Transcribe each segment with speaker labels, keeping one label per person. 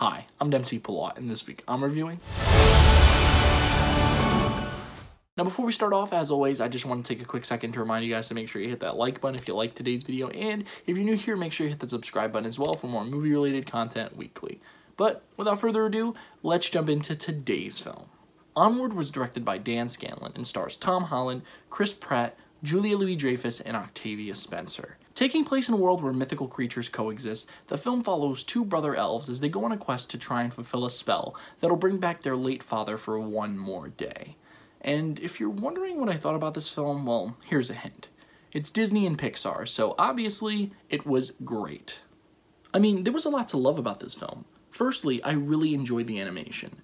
Speaker 1: Hi, I'm Dempsey Pillot, and this week I'm reviewing. Now before we start off, as always, I just want to take a quick second to remind you guys to make sure you hit that like button if you like today's video, and if you're new here, make sure you hit the subscribe button as well for more movie-related content weekly. But without further ado, let's jump into today's film. Onward was directed by Dan Scanlon and stars Tom Holland, Chris Pratt, Julia Louis-Dreyfus, and Octavia Spencer. Taking place in a world where mythical creatures coexist, the film follows two brother elves as they go on a quest to try and fulfill a spell that'll bring back their late father for one more day. And if you're wondering what I thought about this film, well, here's a hint. It's Disney and Pixar, so obviously it was great. I mean, there was a lot to love about this film. Firstly, I really enjoyed the animation.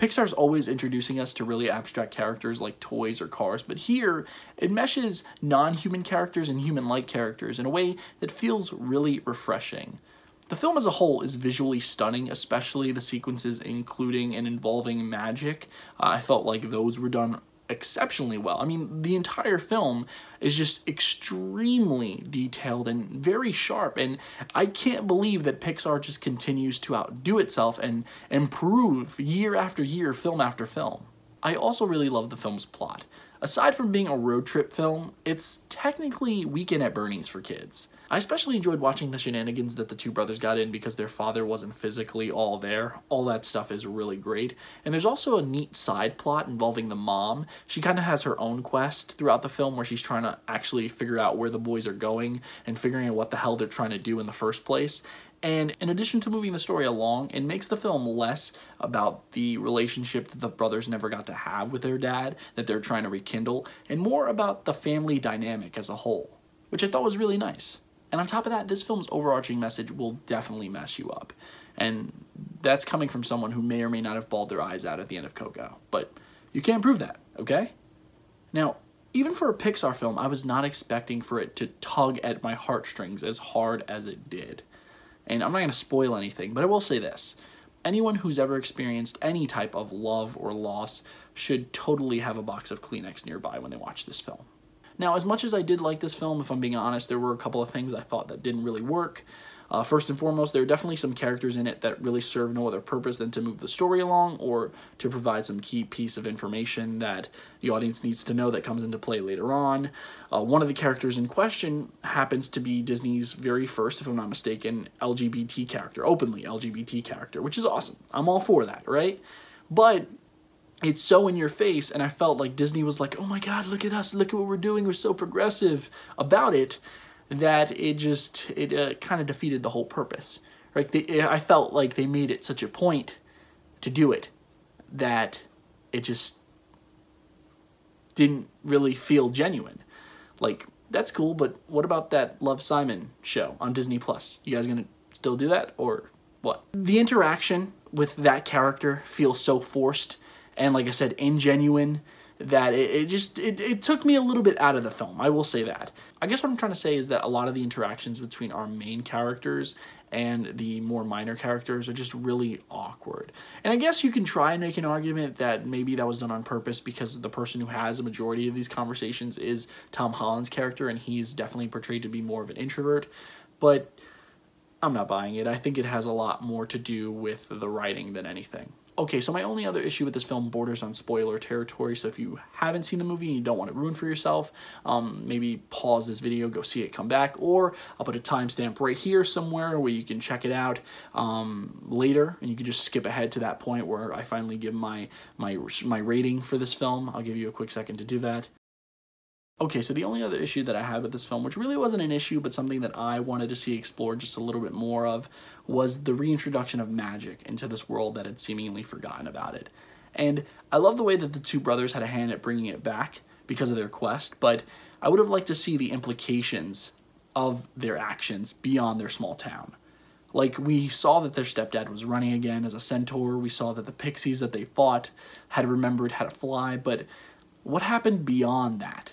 Speaker 1: Pixar's always introducing us to really abstract characters like toys or cars, but here it meshes non-human characters and human-like characters in a way that feels really refreshing. The film as a whole is visually stunning, especially the sequences including and involving magic. Uh, I felt like those were done exceptionally well. I mean, the entire film is just extremely detailed and very sharp, and I can't believe that Pixar just continues to outdo itself and improve year after year, film after film. I also really love the film's plot. Aside from being a road trip film, it's technically Weekend at Bernie's for kids. I especially enjoyed watching the shenanigans that the two brothers got in because their father wasn't physically all there. All that stuff is really great. And there's also a neat side plot involving the mom. She kind of has her own quest throughout the film where she's trying to actually figure out where the boys are going and figuring out what the hell they're trying to do in the first place. And in addition to moving the story along, it makes the film less about the relationship that the brothers never got to have with their dad that they're trying to rekindle, and more about the family dynamic as a whole, which I thought was really nice. And on top of that, this film's overarching message will definitely mess you up. And that's coming from someone who may or may not have bawled their eyes out at the end of Coco. But you can't prove that, okay? Now, even for a Pixar film, I was not expecting for it to tug at my heartstrings as hard as it did. And I'm not going to spoil anything, but I will say this. Anyone who's ever experienced any type of love or loss should totally have a box of Kleenex nearby when they watch this film. Now, as much as I did like this film, if I'm being honest, there were a couple of things I thought that didn't really work. Uh, first and foremost, there are definitely some characters in it that really serve no other purpose than to move the story along or to provide some key piece of information that the audience needs to know that comes into play later on. Uh, one of the characters in question happens to be Disney's very first, if I'm not mistaken, LGBT character, openly LGBT character, which is awesome. I'm all for that, right? But it's so in your face and i felt like disney was like oh my god look at us look at what we're doing we're so progressive about it that it just it uh, kind of defeated the whole purpose. Right they, i felt like they made it such a point to do it that it just didn't really feel genuine. Like that's cool but what about that love simon show on disney plus? You guys gonna still do that or what? The interaction with that character feels so forced and like I said, ingenuine that it, it just it, it took me a little bit out of the film. I will say that. I guess what I'm trying to say is that a lot of the interactions between our main characters and the more minor characters are just really awkward. And I guess you can try and make an argument that maybe that was done on purpose because the person who has a majority of these conversations is Tom Holland's character and he's definitely portrayed to be more of an introvert. But I'm not buying it. I think it has a lot more to do with the writing than anything. Okay, so my only other issue with this film borders on spoiler territory, so if you haven't seen the movie and you don't want to ruin for yourself, um, maybe pause this video, go see it, come back, or I'll put a timestamp right here somewhere where you can check it out um, later, and you can just skip ahead to that point where I finally give my, my, my rating for this film. I'll give you a quick second to do that. Okay, so the only other issue that I had with this film, which really wasn't an issue, but something that I wanted to see explored just a little bit more of, was the reintroduction of magic into this world that had seemingly forgotten about it. And I love the way that the two brothers had a hand at bringing it back because of their quest, but I would have liked to see the implications of their actions beyond their small town. Like, we saw that their stepdad was running again as a centaur, we saw that the pixies that they fought had remembered how to fly, but what happened beyond that?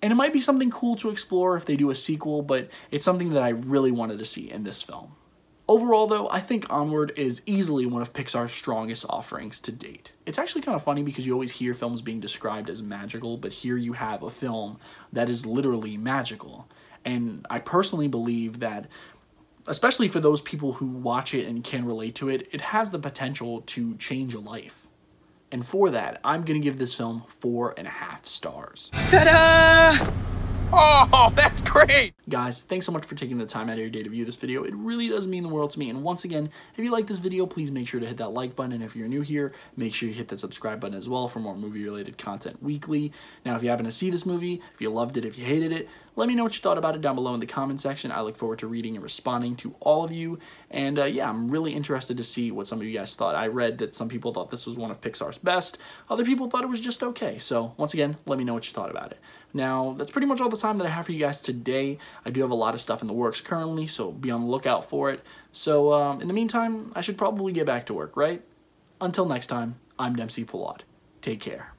Speaker 1: And it might be something cool to explore if they do a sequel, but it's something that I really wanted to see in this film. Overall, though, I think Onward is easily one of Pixar's strongest offerings to date. It's actually kind of funny because you always hear films being described as magical, but here you have a film that is literally magical. And I personally believe that especially for those people who watch it and can relate to it, it has the potential to change a life. And for that, I'm going to give this film four and a half stars.
Speaker 2: Ta-da! Oh, that's great!
Speaker 1: Guys, thanks so much for taking the time out of your day to view this video. It really does mean the world to me. And once again, if you like this video, please make sure to hit that like button. And if you're new here, make sure you hit that subscribe button as well for more movie-related content weekly. Now, if you happen to see this movie, if you loved it, if you hated it, let me know what you thought about it down below in the comment section. I look forward to reading and responding to all of you. And uh, yeah, I'm really interested to see what some of you guys thought. I read that some people thought this was one of Pixar's best. Other people thought it was just okay. So once again, let me know what you thought about it. Now, that's pretty much all the time that I have for you guys today. I do have a lot of stuff in the works currently, so be on the lookout for it. So, um, in the meantime, I should probably get back to work, right? Until next time, I'm Dempsey Pillot. Take care.